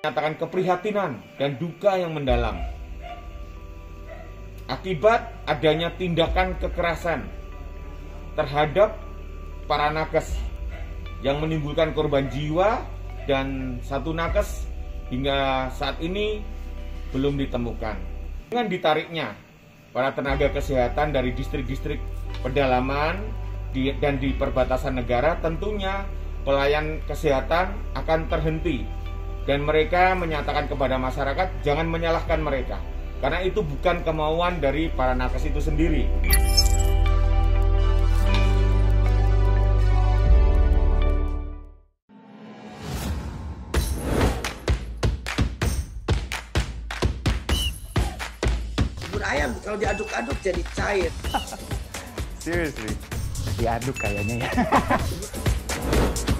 menyatakan keprihatinan dan duka yang mendalam akibat adanya tindakan kekerasan terhadap para nakes yang menimbulkan korban jiwa dan satu nakes hingga saat ini belum ditemukan. Dengan ditariknya para tenaga kesehatan dari distrik-distrik pedalaman dan di perbatasan negara tentunya pelayan kesehatan akan terhenti dan mereka menyatakan kepada masyarakat jangan menyalahkan mereka karena itu bukan kemauan dari para nakes itu sendiri. bubur ayam kalau diaduk-aduk jadi cair. Seriously. Diaduk kayaknya ya.